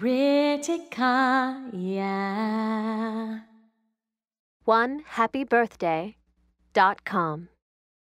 ritika yeah. One happy birthday dot com.